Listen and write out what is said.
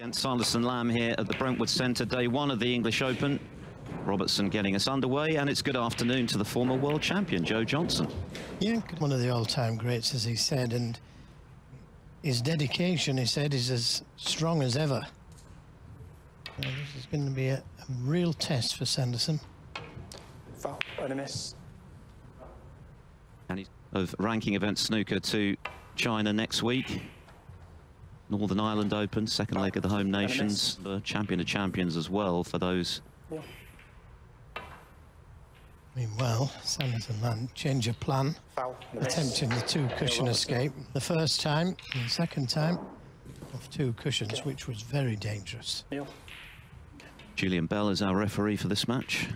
Against Sanderson Lam here at the Brentwood Centre, day one of the English Open. Robertson getting us underway, and it's good afternoon to the former world champion, Joe Johnson. Yeah, one of the all-time greats, as he said, and his dedication, he said, is as strong as ever. Well, this is going to be a, a real test for Sanderson. Foul, and a miss. And he's of ranking event snooker to China next week. Northern Ireland Open, second leg of the home nations, the champion of champions as well for those. Yeah. Meanwhile, Sanderson man, change of plan, Foul, and a miss. attempting the two cushion escape. The first time, and the second time, of two cushions, which was very dangerous. Neil. Julian Bell is our referee for this match.